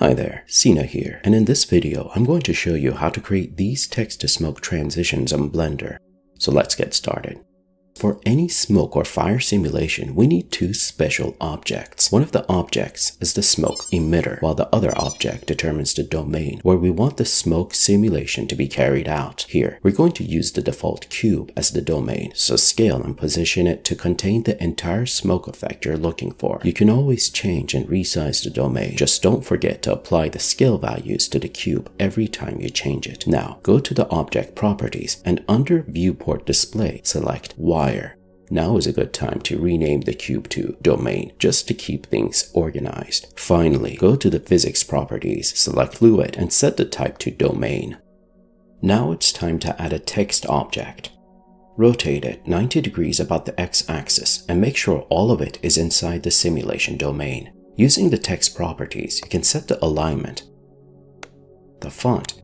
Hi there, Sina here, and in this video I'm going to show you how to create these text-to-smoke transitions in Blender. So let's get started. For any smoke or fire simulation, we need two special objects. One of the objects is the smoke emitter, while the other object determines the domain where we want the smoke simulation to be carried out. Here, we're going to use the default cube as the domain, so scale and position it to contain the entire smoke effect you're looking for. You can always change and resize the domain, just don't forget to apply the scale values to the cube every time you change it. Now, go to the object properties and under viewport display, select Y now is a good time to rename the cube to domain just to keep things organized. Finally, go to the physics properties, select fluid and set the type to domain. Now it's time to add a text object. Rotate it 90 degrees about the x-axis and make sure all of it is inside the simulation domain. Using the text properties, you can set the alignment, the font,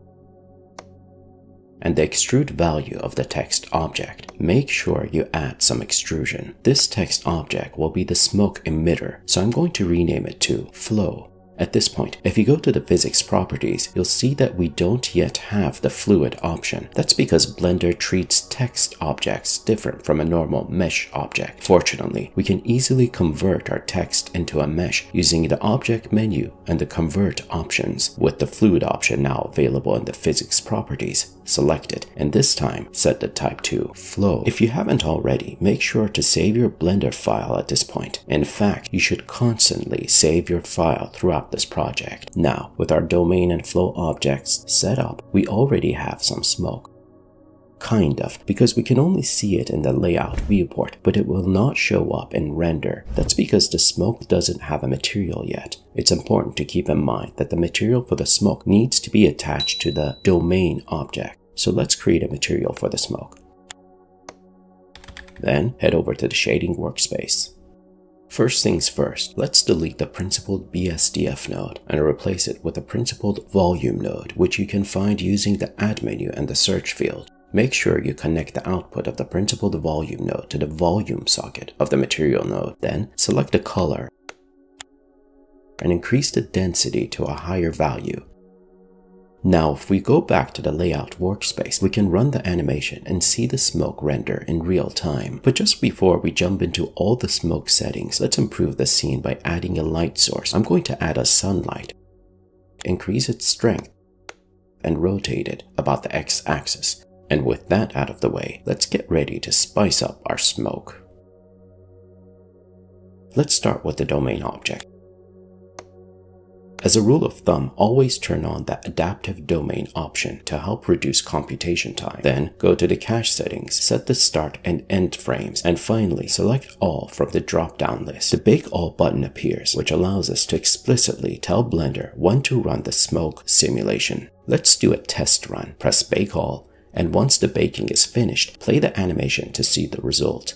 and the extrude value of the text object. Make sure you add some extrusion. This text object will be the smoke emitter, so I'm going to rename it to flow. At this point, if you go to the physics properties, you'll see that we don't yet have the fluid option. That's because Blender treats text objects different from a normal mesh object. Fortunately, we can easily convert our text into a mesh using the object menu and the convert options with the fluid option now available in the physics properties selected and this time set the type to flow. If you haven't already, make sure to save your Blender file at this point. In fact, you should constantly save your file throughout this project. Now, with our domain and flow objects set up, we already have some smoke. Kind of, because we can only see it in the layout viewport, but it will not show up in render. That's because the smoke doesn't have a material yet. It's important to keep in mind that the material for the smoke needs to be attached to the domain object. So let's create a material for the smoke. Then head over to the shading workspace. First things first, let's delete the principled BSDF node and replace it with a principled volume node, which you can find using the add menu and the search field. Make sure you connect the output of the principled volume node to the volume socket of the material node. Then select the color and increase the density to a higher value. Now, if we go back to the layout workspace, we can run the animation and see the smoke render in real time. But just before we jump into all the smoke settings, let's improve the scene by adding a light source. I'm going to add a sunlight, increase its strength, and rotate it about the x-axis. And with that out of the way, let's get ready to spice up our smoke. Let's start with the domain object. As a rule of thumb, always turn on the adaptive domain option to help reduce computation time. Then go to the cache settings, set the start and end frames, and finally select all from the drop-down list. The bake all button appears, which allows us to explicitly tell Blender when to run the smoke simulation. Let's do a test run. Press bake all, and once the baking is finished, play the animation to see the result.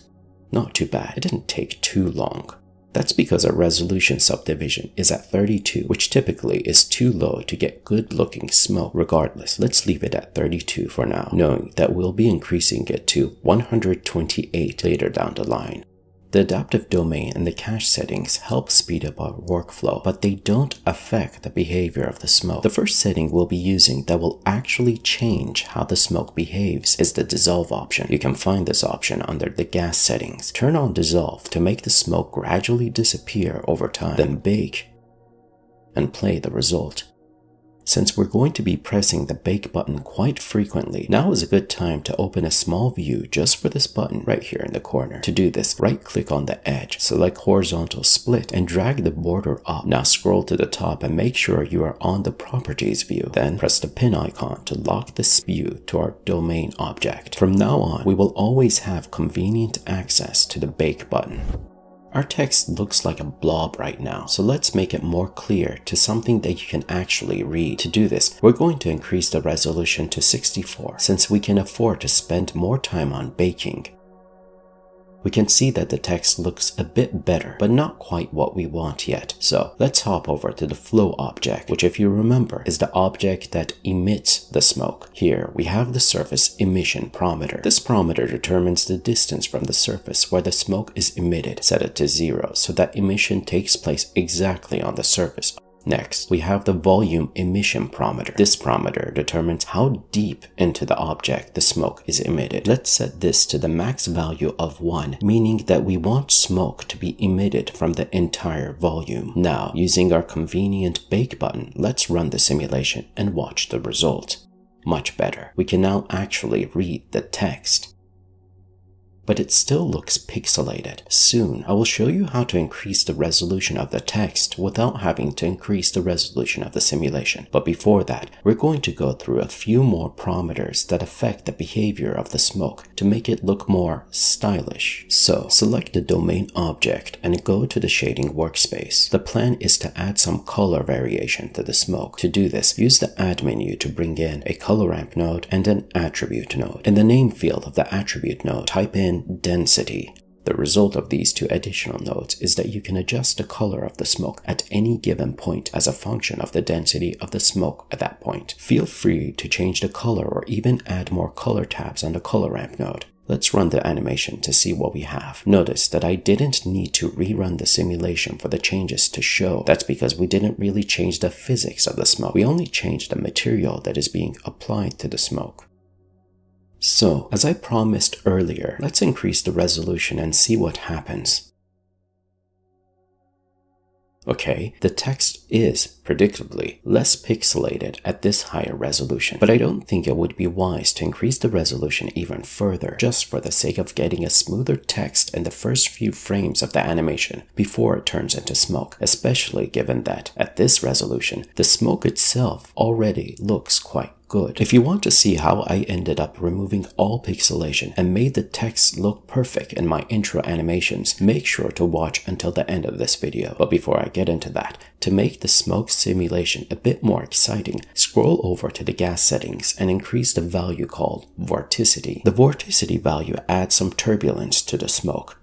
Not too bad, it didn't take too long. That's because our resolution subdivision is at 32, which typically is too low to get good looking smoke. Regardless, let's leave it at 32 for now, knowing that we'll be increasing it to 128 later down the line. The adaptive domain and the cache settings help speed up our workflow, but they don't affect the behavior of the smoke. The first setting we'll be using that will actually change how the smoke behaves is the dissolve option. You can find this option under the gas settings. Turn on dissolve to make the smoke gradually disappear over time, then bake and play the result. Since we're going to be pressing the bake button quite frequently, now is a good time to open a small view just for this button right here in the corner. To do this, right click on the edge, select horizontal split and drag the border up. Now scroll to the top and make sure you are on the properties view. Then press the pin icon to lock this view to our domain object. From now on, we will always have convenient access to the bake button. Our text looks like a blob right now, so let's make it more clear to something that you can actually read. To do this, we're going to increase the resolution to 64 since we can afford to spend more time on baking we can see that the text looks a bit better, but not quite what we want yet. So let's hop over to the flow object, which if you remember is the object that emits the smoke. Here we have the surface emission parameter. This parameter determines the distance from the surface where the smoke is emitted. Set it to zero so that emission takes place exactly on the surface Next, we have the volume emission parameter. This parameter determines how deep into the object the smoke is emitted. Let's set this to the max value of 1, meaning that we want smoke to be emitted from the entire volume. Now, using our convenient bake button, let's run the simulation and watch the result. Much better. We can now actually read the text but it still looks pixelated. Soon, I will show you how to increase the resolution of the text without having to increase the resolution of the simulation. But before that, we're going to go through a few more parameters that affect the behavior of the smoke to make it look more stylish. So, select the domain object and go to the shading workspace. The plan is to add some color variation to the smoke. To do this, use the add menu to bring in a color ramp node and an attribute node. In the name field of the attribute node, type in density. The result of these two additional nodes is that you can adjust the color of the smoke at any given point as a function of the density of the smoke at that point. Feel free to change the color or even add more color tabs on the color ramp node. Let's run the animation to see what we have. Notice that I didn't need to rerun the simulation for the changes to show. That's because we didn't really change the physics of the smoke. We only changed the material that is being applied to the smoke. So, as I promised earlier, let's increase the resolution and see what happens. Okay, the text is, predictably, less pixelated at this higher resolution, but I don't think it would be wise to increase the resolution even further just for the sake of getting a smoother text in the first few frames of the animation before it turns into smoke, especially given that, at this resolution, the smoke itself already looks quite good. If you want to see how I ended up removing all pixelation and made the text look perfect in my intro animations, make sure to watch until the end of this video. But before I get into that, to make the smoke simulation a bit more exciting, scroll over to the gas settings and increase the value called vorticity. The vorticity value adds some turbulence to the smoke.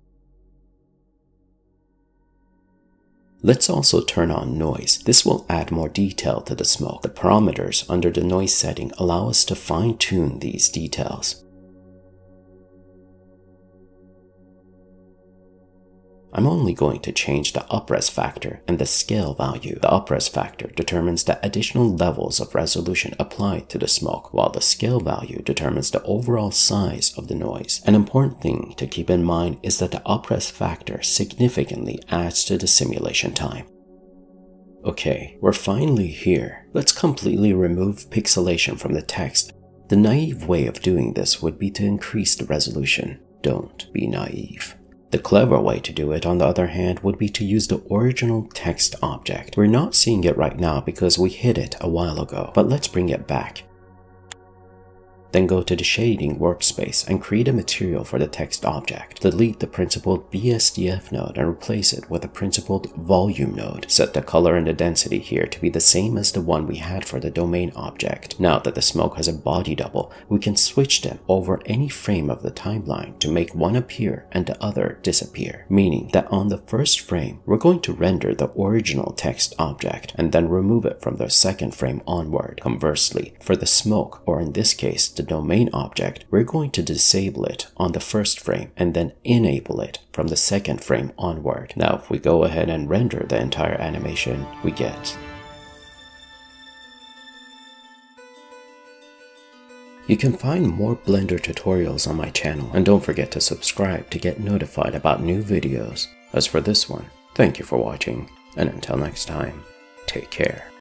Let's also turn on noise. This will add more detail to the smoke. The parameters under the noise setting allow us to fine tune these details. I'm only going to change the upres factor and the scale value. The upres factor determines the additional levels of resolution applied to the smoke, while the scale value determines the overall size of the noise. An important thing to keep in mind is that the upres factor significantly adds to the simulation time. Okay, we're finally here. Let's completely remove pixelation from the text. The naive way of doing this would be to increase the resolution. Don't be naive. The clever way to do it, on the other hand, would be to use the original text object. We're not seeing it right now because we hid it a while ago, but let's bring it back. Then go to the shading workspace and create a material for the text object. Delete the principled BSDF node and replace it with a principled volume node. Set the color and the density here to be the same as the one we had for the domain object. Now that the smoke has a body double, we can switch them over any frame of the timeline to make one appear and the other disappear. Meaning that on the first frame, we're going to render the original text object and then remove it from the second frame onward. Conversely, for the smoke, or in this case, the domain object, we're going to disable it on the first frame and then enable it from the second frame onward. Now, if we go ahead and render the entire animation, we get You can find more Blender tutorials on my channel and don't forget to subscribe to get notified about new videos. As for this one, thank you for watching and until next time, take care.